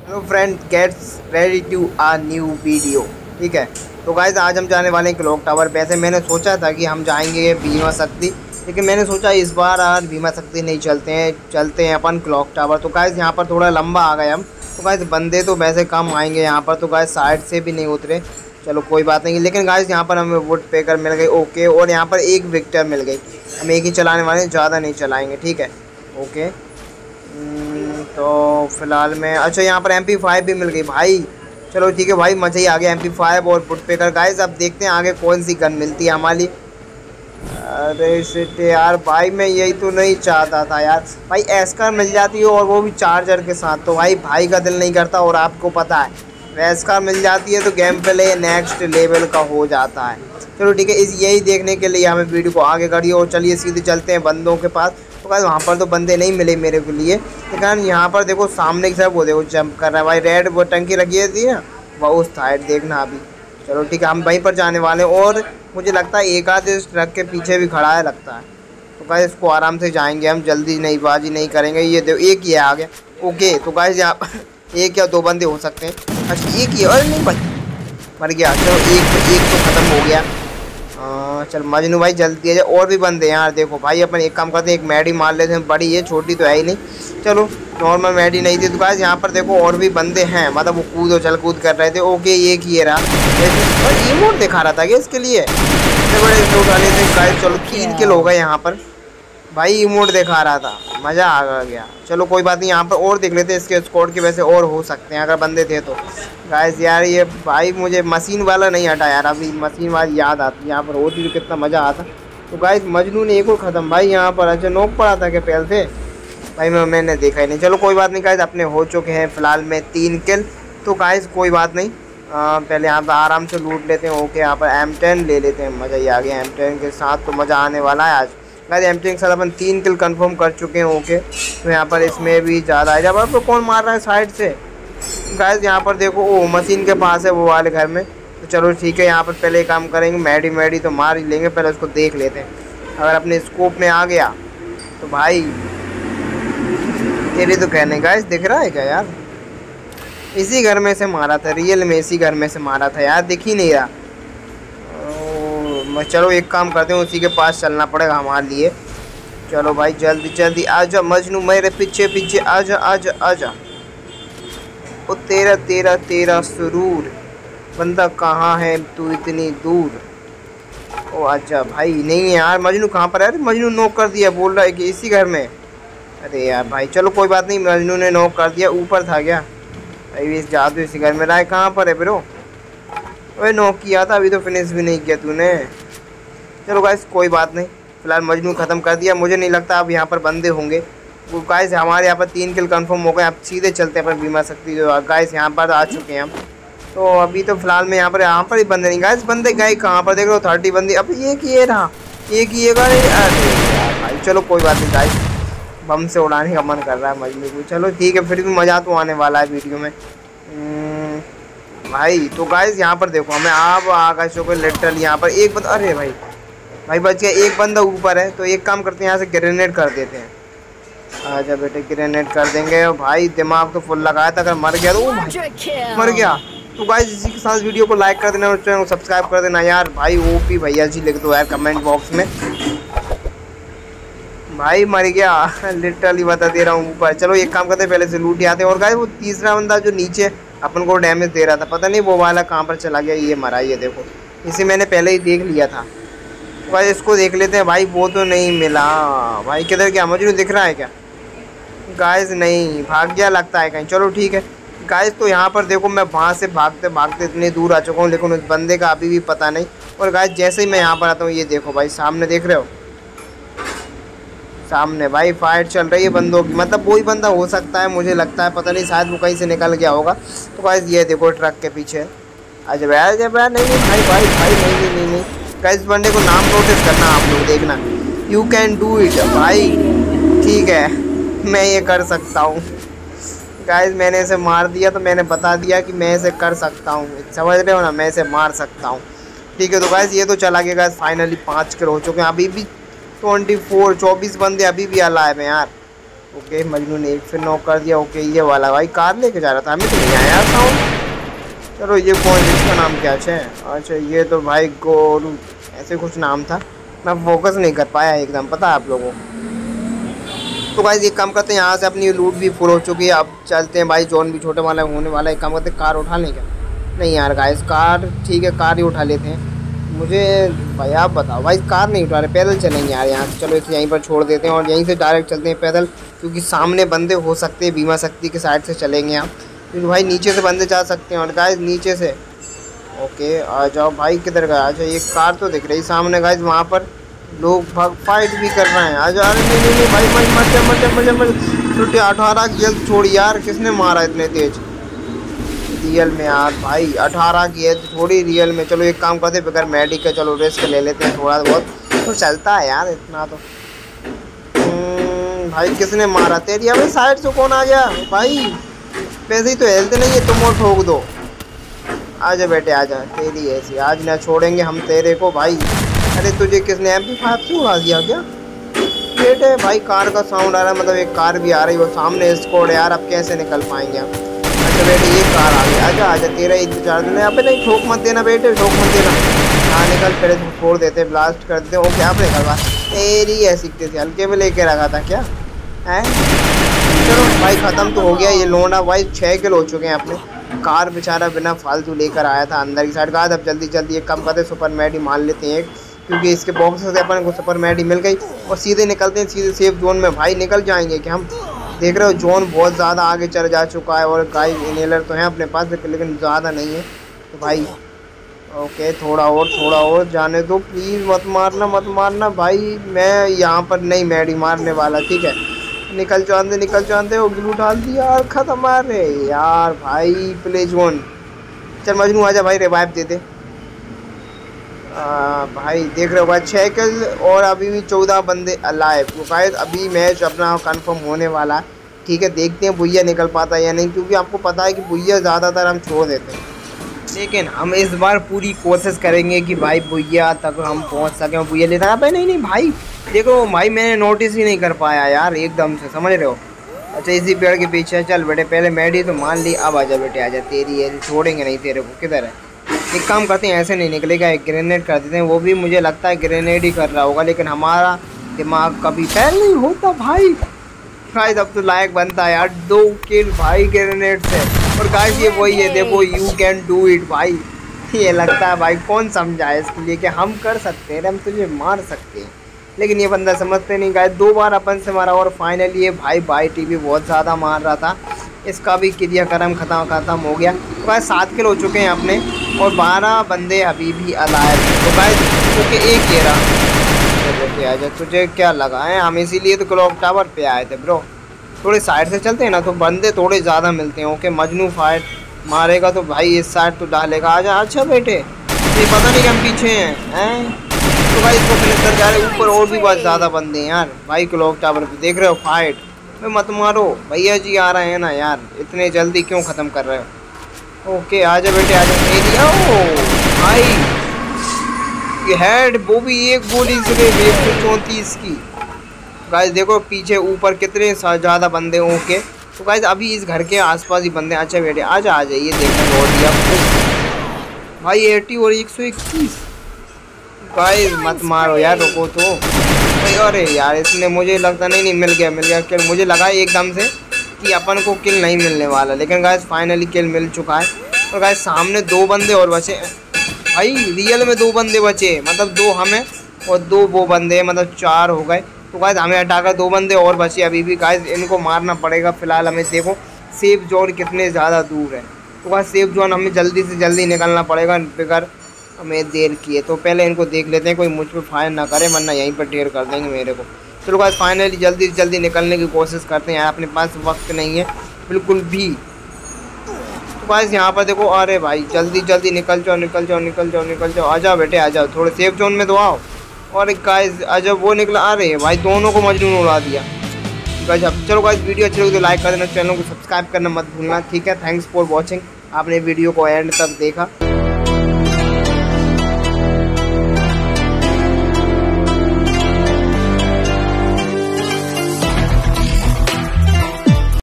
Hello friend gets ready to a new video ठीक है? तो गाइज़ आज हम जाने वाले हैं क्लॉक टावर वैसे मैंने सोचा था कि हम जाएँगे बीमा शक्ति लेकिन मैंने सोचा इस बार आज बीमा शक्ति नहीं चलते हैं चलते हैं अपन क्लॉक टावर तो गाइज़ यहाँ पर थोड़ा लंबा आ गए हम। तो गाइज़ बंदे तो वैसे कम आएँगे यहाँ पर तो गाइज़ साइड से भी नहीं उतरे। चलो कोई बात नहीं। लेकिन गाइज़ यहाँ पर हमें वुड पेकर मिल गई ओके और यहाँ पर एक विक्टर मिल गई। हम एक ही चलाने वाले ज़्यादा नहीं चलाएँगे ठीक है? ओके हम्म, तो फ़िलहाल मैं अच्छा यहाँ पर एम भी मिल गई। भाई, चलो ठीक है भाई, मज़ा ही आ गया एम फाइव और पुट पेकर गाइस अब देखते हैं आगे कौन सी गन मिलती है हमारी अरे शिट यार, भाई, मैं यही तो नहीं चाहता था यार। भाई एस्कर मिल जाती है और वो भी चार्जर के साथ। तो भाई भाई का दिल नहीं करता और आपको पता है एस्कर मिल जाती है तो गेम प्ले नेक्स्ट लेवल का हो जाता है। चलो ठीक है, इस यही देखने के लिए हमें वीडियो को आगे करिए और चलिए सीधे चलते हैं बंदों के पास। तो वहाँ पर तो बंदे नहीं मिले मेरे के लिए। लेकिन यहाँ पर देखो सामने की तरफ़ वो देखो जंप कर रहा है। भाई रेड वो टंकी रखी थी ना, वह, उस साइड देखना अभी। चलो ठीक है, हम वहीं पर जाने वाले हैं और मुझे लगता है एक आध इस ट्रक के पीछे भी खड़ा है लगता है। तो गाइस इसको आराम से जाएँगे हम, जल्दी नहीं, बाजी नहीं करेंगे। ये देखो, एक ही है आगे। ओके तो गाइस यहाँ एक या दो बंदे हो सकते हैं। अच्छा एक ही अरे नहीं भाई मर गया। चलो, एक एक तो ख़त्म हो गया। चल मजनू भाई जल्दी आ जाए और भी बंदे हैं यार देखो भाई अपन एक काम करते हैं एक मैडी मार लेते हैं बड़ी है छोटी तो है ही नहीं। चलो नॉर्मल मैडी नहीं थी तो बस यहाँ पर देखो और भी बंदे हैं मतलब वो कूद और चल कूद कर रहे थे। ओके ये किए रहा। ये मोड दिखा रहा था क्या इसके लिए? बड़े लोग थे चलो तीन के लोग गए यहाँ पर। भाई इमोट दिखा रहा था। मज़ा आ गया। चलो कोई बात नहीं यहाँ पर और देख लेते इसके स्कोर के वैसे और हो सकते हैं अगर बंदे थे तो। गाइस यार ये भाई मुझे मशीन वाला नहीं हटा यार अभी मशीन वाली याद आती यहाँ पर होती तो कितना मज़ा आता। तो गाइस मजनू ने एक और ख़त्म। भाई यहाँ पर अच्छा नोक पड़ा था क्या पहले से? भाई मैं मैंने देखा ही नहीं। चलो कोई बात नहीं गाइस अपने हो चुके हैं फ़िलहाल में तीन किल तो गाइस कोई बात नहीं। आ, पहले यहाँ पर आराम से लूट लेते हैं। ओके यहाँ पर एम टेन ले लेते हैं। मज़ा ही आ गया एम टेन के साथ तो मज़ा आने वाला है आज। गाइस एम टेन के साथ अपन तीन किल कंफर्म कर चुके हैं ओके तो यहाँ पर इसमें भी ज़्यादा है। जब आप कौन मार रहा है साइड से? गाइस यहाँ पर देखो, ओ मशीन के पास है वो वाले घर में। तो चलो ठीक है, यहाँ पर पहले काम करेंगे मैडी मैडी तो मार ही लेंगे, पहले उसको देख लेते हैं। अगर अपने स्कोप में आ गया तो भाई, तेरे तो कहने गाइस दिख रहा है क्या यार? इसी घर में से मारा था रियल में इसी घर में से मारा था यार, दिख ही नहीं रहा। चलो एक काम करते हैं, उसी के पास चलना पड़ेगा हमारे लिए। चलो भाई, जल्दी जल्दी आ जा मजनू, मेरे पीछे पीछे आ जा आ जा आ जा ओ, तेरा तेरा तेरा सुरूर। बंदा कहाँ है तू इतनी दूर? ओ अच्छा भाई, नहीं है यार, मजनू कहाँ पर है? मजनू नोक कर दिया, बोल रहा है कि इसी घर में। अरे यार भाई, चलो कोई बात नहीं, मजनू ने नोक कर दिया, ऊपर था क्या? भाई जादू इसी घर में रहा है कहाँ पर है ब्रो ओए नॉक किया था अभी तो फिनिश भी नहीं किया तूने। चलो गाइस कोई बात नहीं। फ़िलहाल मजनू ख़त्म कर दिया। मुझे नहीं लगता अब यहाँ पर बंदे होंगे। वो गाइस हमारे यहाँ पर तीन किल कंफर्म हो गए। आप सीधे चलते हैं पर बीमा शक्ति जो गाइस यहाँ पर आ चुके हैं हम। तो अभी तो फ़िलहाल मैं यहाँ पर यहाँ पर ही बंदे नहीं। गाइस बंदे गए कहाँ पर? देख रहे हो थर्टी बंदे। अब ये किए रहा। ये किएगा अरे चलो कोई बात नहीं गाइस बम से उड़ाने का मन कर रहा है मजनू को। चलो ठीक है फिर भी मज़ा तो आने वाला है वीडियो में। हम्म, भाई तो गाइस यहाँ पर देखो हमें आप आगा चुके लिटरल यहाँ पर एक बंदा अरे भाई भाई बच गया एक बंदा ऊपर है तो एक काम करते हैं यहाँ से ग्रेनेड कर देते हैं। आजा बेटे ग्रेनेड कर देंगे भाई दिमाग तो फुल लगाया था अगर मर गया तो मर गया। तो गाइस इसी के साथ वीडियो को लाइक कर देना और चैनल को सब्सक्राइब कर देना यार। भाई ओपी भैया जी लिख दो यार कमेंट बॉक्स में। भाई मर गया। लिटरली बता दे रहा हूँ ऊपर। चलो एक काम करते हैं पहले से लूट आते और गाइस वो तीसरा बंदा जो नीचे अपन को डैमेज दे रहा था। पता नहीं वो वाला कहाँ पर चला गया, ये मरा, ये देखो। इसे मैंने पहले ही देख लिया था। भाई इसको देख लेते हैं। भाई वो तो नहीं मिला। भाई किधर क्या मुझे दिख रहा है क्या? गाइस नहीं। भाग गया लगता है कहीं। चलो ठीक है। गाइस तो यहाँ पर देखो, मैं वहाँ से भागते भागते इतने दूर आ चुका हूँ, लेकिन उस बंदे का अभी भी पता नहीं। और गाइस जैसे ही मैं यहाँ पर आता हूँ, ये देखो भाई, सामने देख रहे हो? सामने। भाई फाइट चल रही है बंदों की। मतलब वही बंदा हो सकता है, मुझे लगता है। पता नहीं, शायद वो कहीं से निकल गया होगा। तो भाई ये देखो ट्रक के पीछे। अच्छा भैया जब नहीं नहीं, भाई भाई भाई, नहीं नहीं नहीं नहीं। कैसे बंदे को नाम नोटिस करना आप लोग, देखना। यू कैन डू इट भाई। ठीक है, मैं ये कर सकता हूँ। गाइज़ मैंने इसे मार दिया तो मैंने बता दिया कि मैं इसे कर सकता हूँ। समझ रहे हो ना? मैं इसे मार सकता हूँ। ठीक है तो गाइज़ ये तो चला गया। गाइज़ फाइनली पाँच किलो हो चुके हैं। अभी भी ट्वेंटी फोर, चौबीस बंदे अभी भी अलाइव हैं यार। ओके, मजनू ने एक फिर नॉक कर दिया। ओके, ये वाला भाई कार लेके जा रहा था। हमें तो नहीं आया साउंड चलो, ये कौन इसका नाम क्या अच्छा है? अच्छा ये तो भाई गोरू ऐसे कुछ नाम था। मैं फोकस नहीं कर पाया एकदम, पता है आप लोगों को? तो भाई एक काम करते हैं, यहाँ से अपनी लूट भी फुल हो चुकी है। अब चलते हैं भाई जोन भी छोटे वाला, होने वाला है एक काम करते हैं, कार उठा लें क्या? नहीं यार गाइस कार, ठीक है, कार ही उठा लेते हैं। मुझे भाई आप बताओ, भाई कार नहीं उठा रहे पैदल चलेंगे यार यहाँ चलो इसे यहीं पर छोड़ देते हैं और यहीं से डायरेक्ट चलते हैं पैदल, क्योंकि सामने बंदे हो सकते हैं बीमा शक्ति के साइड से चलेंगे यहाँ क्योंकि भाई नीचे से बंदे जा सकते हैं और गाइस नीचे से। ओके आ जाओ भाई किधर गया अच्छा ये कार तो दिख रही सामने गाइस वहाँ पर लोग भाग फाइट भी कर रहे हैं। आ जाओ, अरे नहीं नहीं भाई मर जा मर जा मर छोटे अठारह हेल्थ छोड़ यार, किसने मारा इतने तेज? रियल में यार भाई अठारह की है थोड़ी रियल में। चलो एक काम करते बगैर मेडिक का चलो रिस्क ले लेते हैं थोड़ा बहुत। तो चलता है यार इतना तो। हम्म, भाई किसने मारा? तेरी अभी साइड से कौन आ गया? भाई पैसे ही तो हेल्थ नहीं है तुम और ठोक दो। आजा बेटे आजा तेरी ऐसी। आज ना छोड़ेंगे हम तेरे को भाई। अरे तुझे किसने एम पी फाइव से उड़ा दिया क्या? बेटे भाई कार का साउंड आ रहा है मतलब एक कार भी आ रही है वो सामने स्कोड यार अब कैसे निकल पाएँगे हम? अच्छा बेटे ये कार आ गई। आजा आजा, तेरा इंतज़ार देना यहाँ पे नहीं, ठोक मत देना बेटे ठोक मत देना। हाँ निकल, पहले छोड़ देते ब्लास्ट कर देते। ओके आप निकलवा तेरी ऐसी थी हल्के में लेके रखा था क्या? है? चलो, भाई, ख़त्म तो हो गया ये लोना भाई छः किलो हो चुके हैं अपने। कार बेचारा बिना फालतू लेकर आया था अंदर की साइड का अब जल्दी जल्दी, एक कम करते सुपर मैड ही मान लेते हैं। क्योंकि इसके बॉक्स से अपन को सुपर मैड ही मिल गई। और सीधे निकलते हैं, सीधे सेफ़ जोन में। भाई, निकल जाएँगे कि हम? देख रहे हो जोन बहुत ज़्यादा आगे चल जा चुका है और गाय इनहेलर तो है अपने पास लेकिन ज़्यादा नहीं है। तो भाई ओके थोड़ा और थोड़ा और जाने दो। प्लीज़ मत मारना मत मारना भाई। मैं यहाँ पर नहीं मैडी मारने वाला, ठीक है? निकल चांदे निकल चांदे वो ग्लू डाल दिया यार, खत्म आ रहे यार, भाई प्ले जोन चल मजनू, आजा भाई रिवाइव दे दे। भाई, देख रहे हो भाई छः किल और अभी भी चौदह बंदे अलाइव शायद अभी मैच अपना कंफर्म होने वाला है। ठीक है, देखते हैं भुया निकल पाता है या नहीं, क्योंकि आपको पता है कि भुया ज़्यादातर हम छोड़ देते हैं। लेकिन हम इस बार पूरी कोशिश करेंगे कि भाई भुया तक हम पहुँच सकें भुया लेता भाई नहीं नहीं, भाई, देखो, भाई, मैंने नोटिस ही नहीं कर पाया यार, एकदम से, समझ रहे हो? अच्छा इसी पेड़ के पीछे, चल बेटे, पहले मैडी तो मान ली, अब आजा बेटे आजा तेरी है छोड़ेंगे नहीं, तेरे को, किधर है? एक काम करते हैं, ऐसे नहीं निकलेगा, एक ग्रेनेड कर देते हैं। वो भी मुझे लगता है ग्रेनेड ही कर रहा होगा, लेकिन हमारा दिमाग कभी फैल नहीं होता भाई। शायद अब तो लायक बनता है यार, दो किल भाई ग्रेनेड से। और गाइस ये वही है, देखो यू कैन डू इट भाई। ये लगता है भाई, कौन समझाए इसके लिए कि हम कर सकते हैं, हम तुझे मार सकते हैं। लेकिन ये बंदा समझते नहीं गाय दो बार अपन से मारा और फाइनली ये भाई बाई टीवी बहुत ज़्यादा मार रहा था। इसका भी क्रियाक्रम खत्म खत्म हो गया। तो भाई सात किलो हो चुके हैं अपने और बारह बंदे अभी भी अलायब तो भाई क्योंकि एक ये रहा। आजा तुझे क्या लगा? है, हम इसीलिए तो क्लॉक टावर पे आए थे ब्रो थोड़े साइड से चलते हैं ना तो बंदे थोड़े ज़्यादा मिलते हैं। ओके मजनू फाइट मारेगा तो भाई इस साइड तो डालेगा। आ आजा अच्छा बेटे ये पता नहीं कि हम पीछे हैं हैं? तो भाई इसको फिनिश जा रहे ऊपर और भी बहुत ज़्यादा बंदे हैं यार। भाई क्लॉक टावर पे देख रहे हो फाइट भाई मत मारो। भैया जी आ रहे हैं ना यार। इतने जल्दी क्यों ख़त्म कर रहे हो? ओके आजा बेटे आजा एरिया भाई, ये हेड वो भी एक गोली से एक सौ चौंतीस की। गाइस देखो पीछे ऊपर कितने ज़्यादा बंदे हों के तो गाइस अभी इस घर के आसपास ही बंदे अच्छा बेटे आजा आ जाइए देखने रोड दिया भाई एटी और एक सौ इक्कीस। गाइस मत मारो यार, रुको तो। अरे यार, इसने मुझे लगता नहीं नहीं, मिल गया मिल गया किल मुझे लगा एकदम से कि अपन को किल नहीं मिलने वाला। लेकिन गाइस फाइनली किल मिल चुका है। और गाइस सामने दो बंदे और बचे भाई रियल में दो बंदे बचे मतलब दो हमें और दो वो बंदे मतलब चार हो गए। तो गाइज़ हमें हटाकर दो बंदे और बचे अभी भी। गाइज़ इनको मारना पड़ेगा फ़िलहाल हमें। देखो सेफ़ जोन कितने ज़्यादा दूर है। तो गाइज़ सेफ़ जोन हमें जल्दी से जल्दी निकलना पड़ेगा। बगैर हमें देर किए तो पहले इनको देख लेते हैं, कोई मुझ पर फायर ना करे, वरना यहीं पर ढेर कर देंगे मेरे को। चलो गाइज़ फाइनली जल्दी से जल्दी निकलने की कोशिश करते हैं। अपने पास वक्त नहीं है, बिल्कुल भी। तो गाइज़ यहाँ पर देखो, अरे भाई, जल्दी जल्दी निकल जाओ निकल जाओ निकल जाओ निकल जाओ। आ जाओ बेटे, आ जाओ। थोड़े सेफ़ जोन में तो आओ। और एक गाइस जब वो निकला। हैं भाई, दोनों को मजनून उड़ा दिया। गजब चलो गाइस वीडियो अच्छी लगी तो लाइक कर देना चैनल को सब्सक्राइब करना मत भूलना, ठीक है? थैंक्स फॉर वॉचिंग आपने वीडियो को एंड तक देखा।